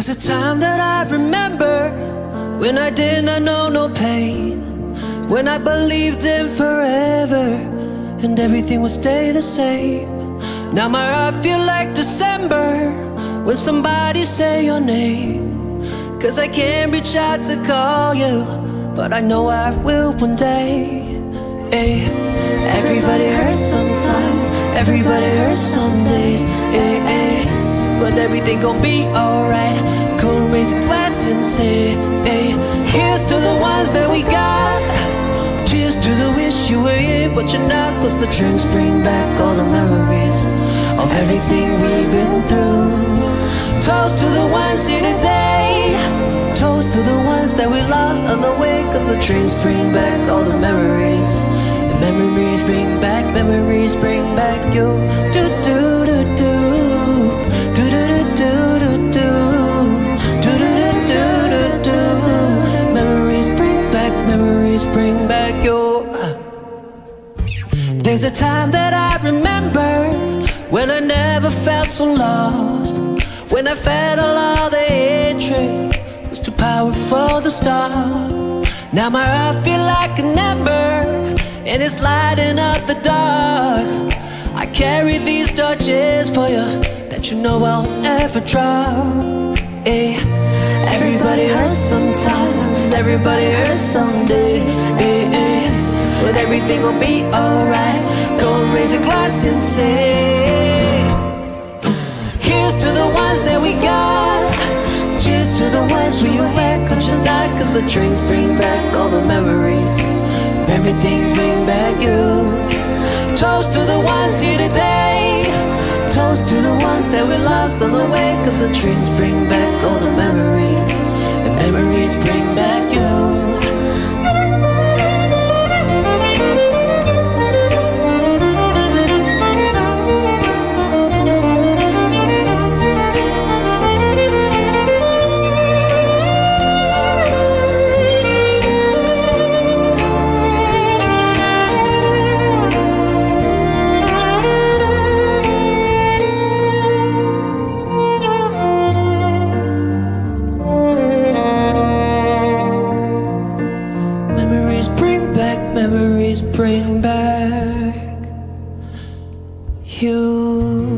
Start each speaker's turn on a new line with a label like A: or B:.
A: There's a time that I remember when I did not know no pain, when I believed in forever and everything would stay the same. Now my heart feel like December when somebody say your name. Cause I can't reach out to call you, but I know I will one day. Ay, everybody hurts sometimes, everybody hurts some days. Ay, ay but everything gon' be alright. Go raise a glass and say, hey, here's to the ones that we got. Cheers to the wish you were here, but you're not. Cause the drinks bring back all the memories of everything we've been through. Toast to the ones here today. Toast to the ones that we lost on the way. Cause the drinks bring back all the memories. The memories bring back, memories bring back you. There's a time that I remember when I never felt so lost. When I felt all the hatred was too powerful to stop. Now my heart feel like an ember and it's lighting up the dark. I carry these torches for you that you know I'll never drop. Eh. Everybody hurts sometimes, everybody hurts someday. Hey, hey. But everything will be alright. Don't raise a glass and say, Here's to the ones that we got. Cheers to the ones we were at, but you're not. Cause the drinks bring back all the memories. Everything's bring back you. Toast to the ones here today. Toast to the ones that we lost on the way. Cause the drinks bring back all the memories. And memories bring back back. You